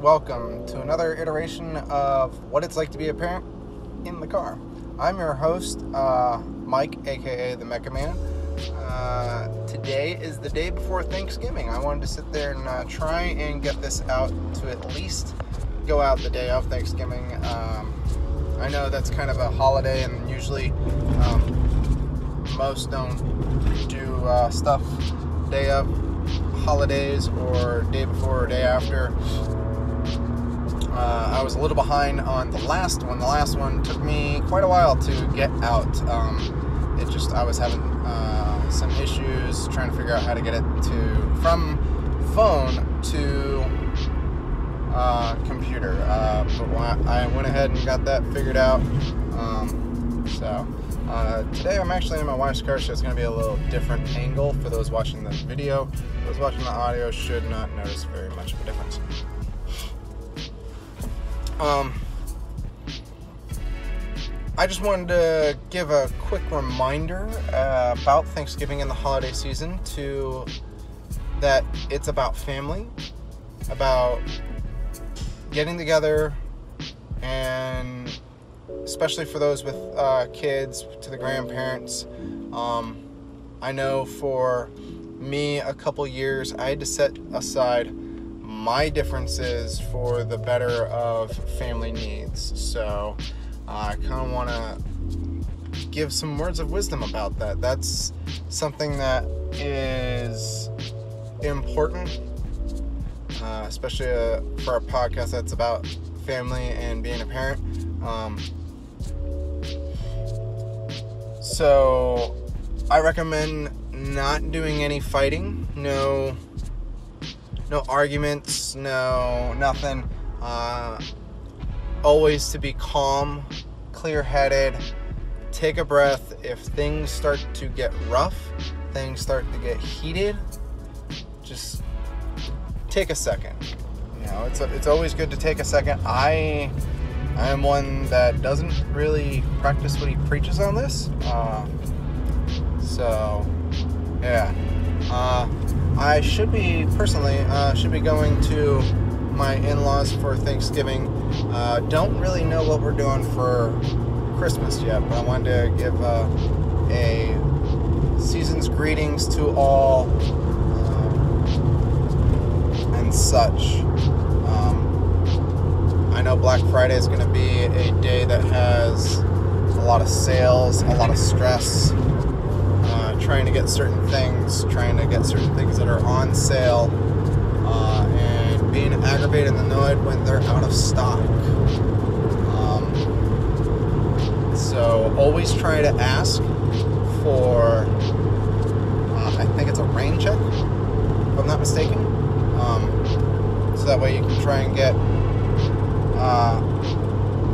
welcome to another iteration of What It's Like to Be a Parent in the Car. I'm your host, uh, Mike, aka the Mekka Man. Uh, today is the day before Thanksgiving. I wanted to sit there and uh, try and get this out to at least go out the day of Thanksgiving. Um, I know that's kind of a holiday, and usually um, most don't do uh, stuff day of holidays or day before or day after. Uh, I was a little behind on the last one. The last one took me quite a while to get out. Um, it just I was having uh, some issues trying to figure out how to get it to from phone to uh, computer. Uh, but I went ahead and got that figured out. Um, so. Uh, today I'm actually in my wife's car, so it's going to be a little different angle for those watching the video. Those watching the audio should not notice very much of a difference. Um, I just wanted to give a quick reminder uh, about Thanksgiving and the holiday season to that it's about family, about getting together and especially for those with uh, kids, to the grandparents. Um, I know for me, a couple years, I had to set aside my differences for the better of family needs. So uh, I kind of want to give some words of wisdom about that. That's something that is important, uh, especially uh, for a podcast that's about family and being a parent. Um, so I recommend not doing any fighting. No no arguments, no nothing. Uh, always to be calm, clear-headed. Take a breath. If things start to get rough, things start to get heated, just take a second. You know, it's a, it's always good to take a second. I I am one that doesn't really practice what he preaches on this. Uh, so, yeah. Uh, I should be, personally, uh, should be going to my in laws for Thanksgiving. Uh, don't really know what we're doing for Christmas yet, but I wanted to give uh, a season's greetings to all uh, and such. I know Black Friday is going to be a day that has a lot of sales, a lot of stress, trying to get certain things, trying to get certain things that are on sale, uh, and being aggravated and annoyed when they're out of stock. Um, so always try to ask for, uh, I think it's a rain check, if I'm not mistaken. Um, so that way you can try and get uh,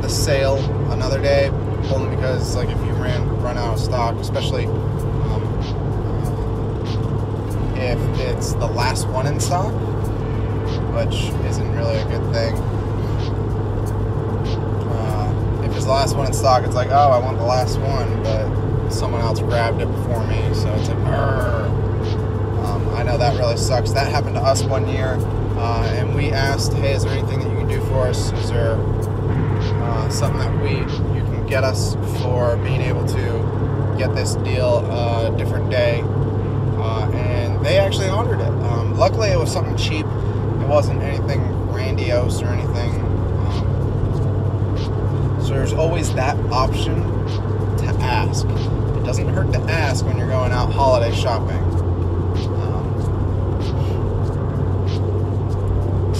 the sale another day, only because like if you ran run out of stock, especially if it's the last one in stock, which isn't really a good thing. Uh, if it's the last one in stock, it's like, oh, I want the last one, but someone else grabbed it before me, so it's like, um, I know that really sucks. That happened to us one year. Uh, and we asked, hey, is there anything that you can do for us? Is there uh, something that we you can get us for being able to get this deal a different day? It. Um, luckily, it was something cheap. It wasn't anything grandiose or anything. Um, so there's always that option to ask. It doesn't hurt to ask when you're going out holiday shopping.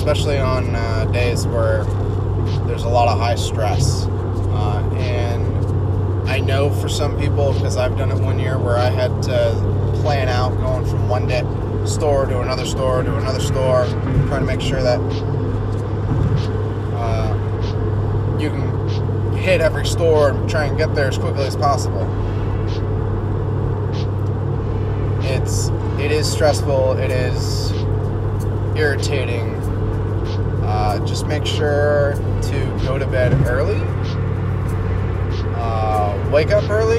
especially on uh, days where there's a lot of high stress. Uh, and I know for some people, because I've done it one year where I had to plan out going from one day store to another store to another store, trying to make sure that uh, you can hit every store and try and get there as quickly as possible. It's it is stressful. It is irritating uh, just make sure to go to bed early. Uh, wake up early.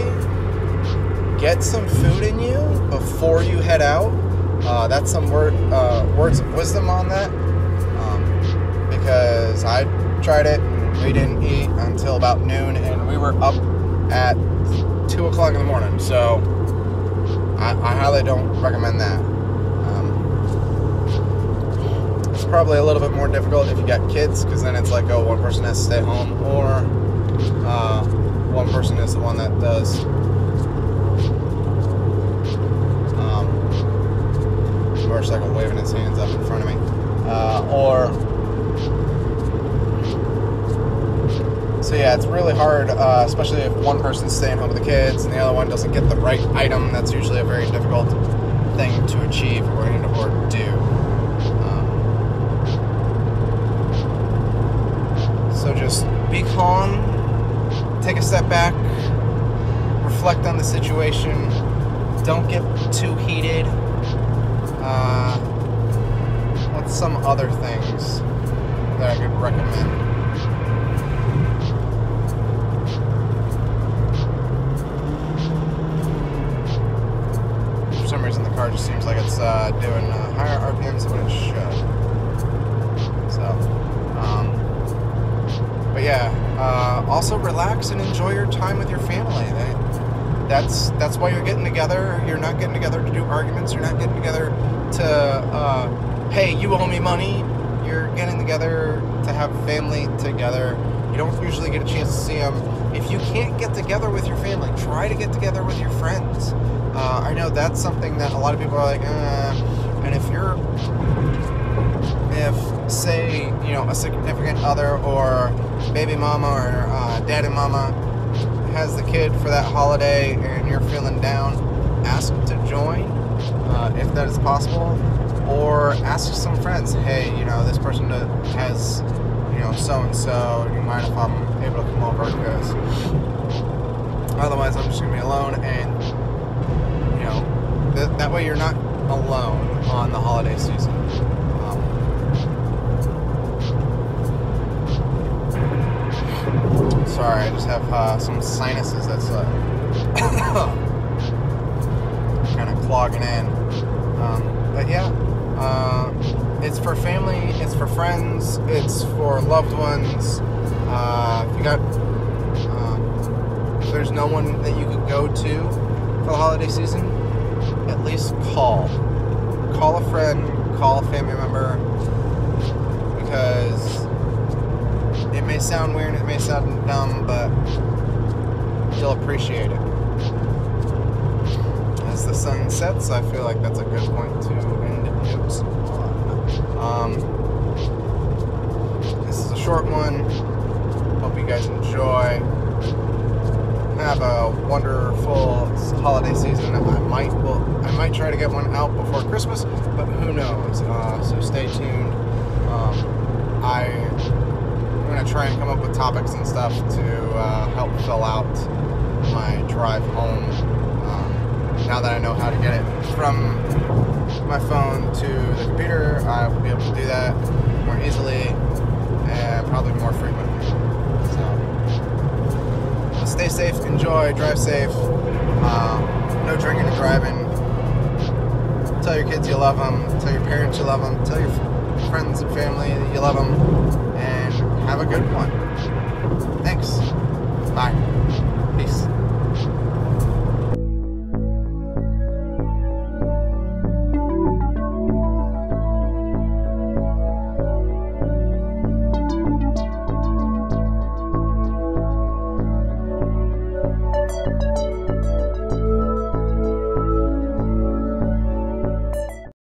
Get some food in you before you head out. Uh, that's some word, uh, words of wisdom on that. Um, because I tried it and we didn't eat until about noon and we were up at 2 o'clock in the morning. So I, I highly don't recommend that. Um, it's probably a little bit more difficult if you got kids because then it's like, oh, one person has to stay home or uh, one person is the one that does um, motorcycle waving his hands up in front of me. Uh, or so yeah, it's really hard, uh, especially if one person's staying home with the kids and the other one doesn't get the right item. That's usually a very difficult thing to achieve or, or do. Um, so just be calm, take a step back, reflect on the situation. Don't get too heated. Uh, what's some other things that I could recommend? For some reason, the car just seems like it's uh, doing uh, higher RPMs than it should. So, um, but yeah, uh, also relax and enjoy your time with your family. They, that's that's why you're getting together. You're not getting together to do arguments. You're not getting together to, uh, hey, you owe me money. You're getting together to have family together. You don't usually get a chance to see them. If you can't get together with your family, try to get together with your friends. Uh, I know that's something that a lot of people are like, uh, and if you're, if say you know a significant other or baby mama or uh, daddy mama has the kid for that holiday and you're feeling down, ask to join uh, if that is possible, or ask some friends, hey, you know, this person has, you know, so and so. Do you mind if I'm able to come over? Because otherwise, I'm just gonna be alone, and you know, th- that way you're not alone on the holiday season. Um, sorry, I just have uh, some sinuses that's uh, clogging in. Um, but yeah, uh, it's for family, it's for friends, it's for loved ones. Uh, if you got, um, there's no one that you could go to for the holiday season, at least call. Call a friend, call a family member, because it may sound weird, it may sound dumb, but you'll appreciate it. The sun sets, I feel like that's a good point to end news on. Um, this is a short one. Hope you guys enjoy. Have a wonderful holiday season. I might will I might try to get one out before Christmas, but who knows? Uh, so stay tuned. Um, I I'm gonna try and come up with topics and stuff to uh, help fill out my drive home. Um, now that I know how to get it from my phone to the computer, I will be able to do that more easily and probably more frequently. So, stay safe, enjoy, drive safe. Um, no drinking and driving. Tell your kids you love them. Tell your parents you love them. Tell your friends and family that you love them. And have a good one.